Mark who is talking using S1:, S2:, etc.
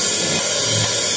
S1: Yeah.